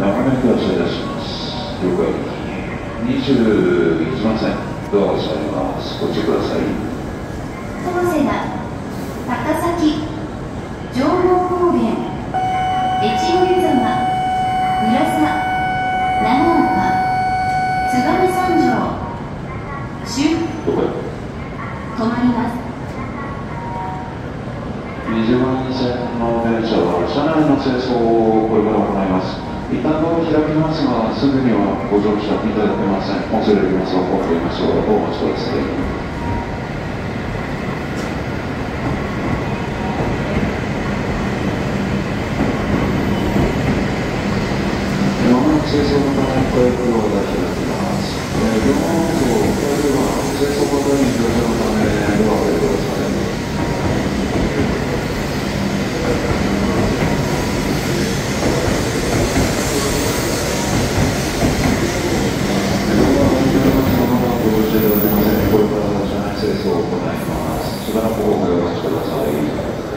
中目ください出します了解21番線ドアが閉まります？ご注意ください。当世田高崎上毛高原越後湯沢浦佐長岡燕三条周了解止まります20番線の電車は車内の清掃をこれから行います一旦ドアを開きますがすぐにはご乗車いただけません恐れ入りますお困りましょうお待ちくださいまもなく清掃のためご用を開きます。えー、両方とおでは清掃のために乗車のためドアを開けてください。これから車内清掃を行います。しばらくお待ちください。